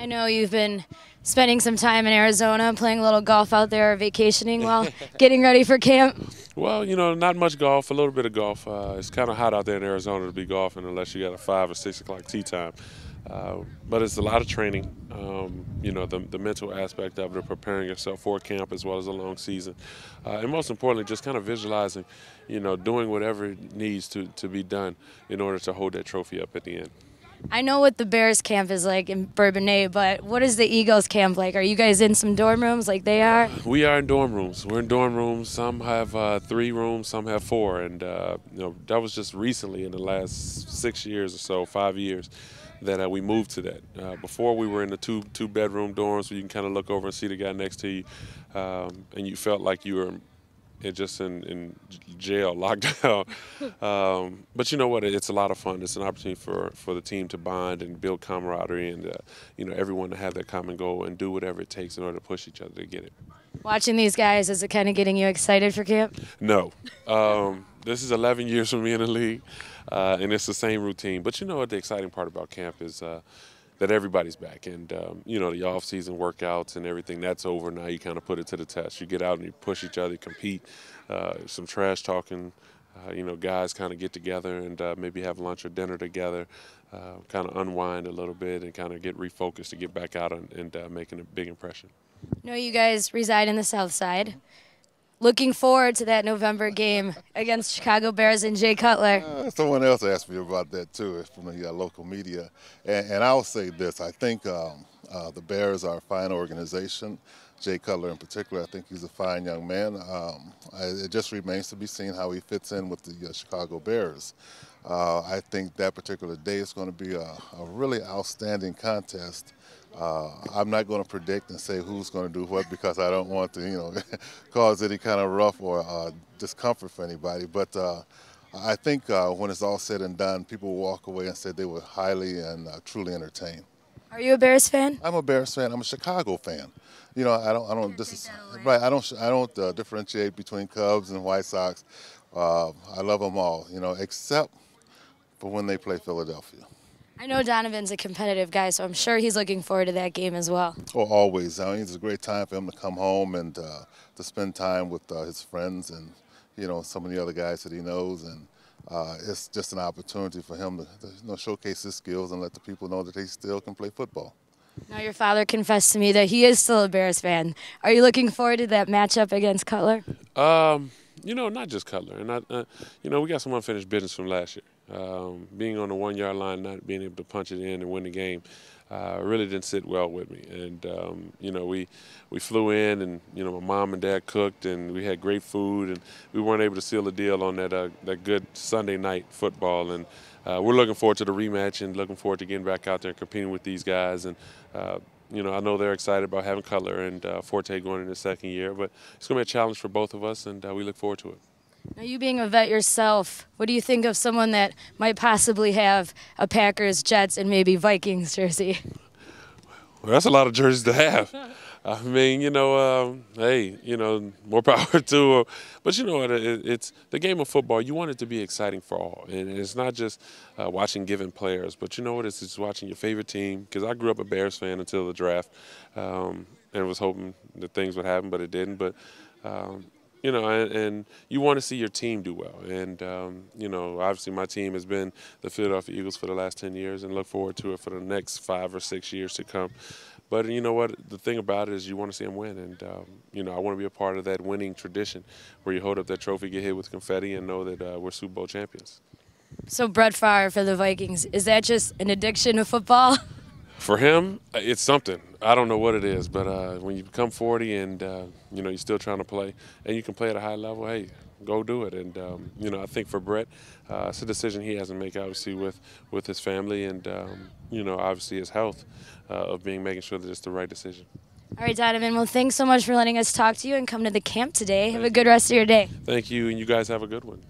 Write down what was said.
I know you've been spending some time in Arizona, playing a little golf out there, vacationing while getting ready for camp. Well, you know, not much golf, a little bit of golf. Uh, it's kind of hot out there in Arizona to be golfing unless you got a 5 or 6 o'clock tee time. Uh, but it's a lot of training, um, you know, the, the, mental aspect of it, preparing yourself for camp as well as a long season. Uh, and most importantly, just kind of visualizing, you know, doing whatever needs to, to be done in order to hold that trophy up at the end. I know what the Bears camp is like in Bourbonnais, but what is the Eagles camp like? Are you guys in some dorm rooms like they are? We are in dorm rooms. We're in dorm rooms. Some have uh, three rooms, some have four, and uh, you know that was just recently in the last six years or so, five years that uh, we moved to that. Uh, before we were in the two two bedroom dorms where you can kind of look over and see the guy next to you, um, and you felt like you were in, just in, in jail, locked down. um, but you know what? It's a lot of fun. It's an opportunity for, for the team to bond and build camaraderie, and uh, you know everyone to have that common goal and do whatever it takes in order to push each other to get it. Watching these guys, is it kind of getting you excited for camp? No. Um, this is 11 years for me in the league, uh, and it's the same routine. But you know what? The exciting part about camp is uh, that everybody's back, and um, you know the off-season workouts and everything that's over now. You kind of put it to the test. You get out and you push each other, compete, uh, some trash talking. Uh, you know, guys kind of get together and uh, maybe have lunch or dinner together, uh, kind of unwind a little bit and kind of get refocused to get back out and, and making a big impression. No, you guys reside in the South Side looking forward to that November game against Chicago Bears and Jay Cutler. Uh, someone else asked me about that too. It's from the uh, local media, and, and, I'll say this: I think um, uh, the Bears are a fine organization. Jay Cutler, in particular, I think he's a fine young man. Um, I, it just remains to be seen how he fits in with the uh, Chicago Bears. Uh, I think that particular day is going to be a, a really outstanding contest. Uh, I'm not going to predict and say who's going to do what because I don't want to, you know, cause any kind of rough or uh, discomfort for anybody. But uh, I think uh, when it's all said and done, people will walk away and say they were highly and uh, truly entertained. Are you a Bears fan? I'm a Bears fan. I'm a Chicago fan. You know, I don't, I don't, this is right. I don't, I don't uh, differentiate between Cubs and White Sox. I love them all. You know, except for when they play Philadelphia. I know Donovan's a competitive guy, so I'm sure he's looking forward to that game as well. Oh, always. I mean, it's a great time for him to come home and uh, to spend time with uh, his friends and, you know, some of the other guys that he knows. And uh, it's just an opportunity for him to, to you know, showcase his skills and let the people know that he still can play football. Now, your father confessed to me that he is still a Bears fan. Are you looking forward to that matchup against Cutler? Um, you know, not just Cutler. And, I, uh, you know, we got some unfinished business from last year. Um, being on the one yard line, not being able to punch it in and win the game, uh, really didn't sit well with me. And um, you know, we we flew in, and you know, my mom and dad cooked, and we had great food, and we weren't able to seal the deal on that uh, that good Sunday night football. And uh, we're looking forward to the rematch, and looking forward to getting back out there and competing with these guys. And uh, you know, I know they're excited about having Cutler and uh, Forte going in the second year, but it's going to be a challenge for both of us, and uh, we look forward to it. Now, you being a vet yourself, what do you think of someone that might possibly have a Packers, Jets, and maybe Vikings jersey? Well, that's a lot of jerseys to have. I mean, you know, um, hey, you know, more power to. But you know what? It, it's the game of football. You want it to be exciting for all, and it's not just uh, watching given players. But you know what? It's just watching your favorite team. Because I grew up a Bears fan until the draft, um, and was hoping that things would happen, but it didn't. But um, you know, and, and, you want to see your team do well. And, um, you know, obviously my team has been the Philadelphia Eagles for the last 10 years and look forward to it for the next five or six years to come. But you know what? The thing about it is you want to see them win. And, um, you know, I want to be a part of that winning tradition where you hold up that trophy, get hit with confetti, and know that uh, we're Super Bowl champions. So, Brett Favre for the Vikings, is that just an addiction to football? For him, it's something. I don't know what it is, but uh, when you become 40 and uh, you know you're still trying to play, and you can play at a high level, hey, go do it. And um, you know, I think for Brett, uh, it's a decision he has to make, obviously, with with his family and um, you know, obviously his health uh, of being making sure that it's the right decision. All right, Donovan. Well, thanks so much for letting us talk to you and come to the camp today. Have a good rest of your day. Thank you, and you guys have a good one.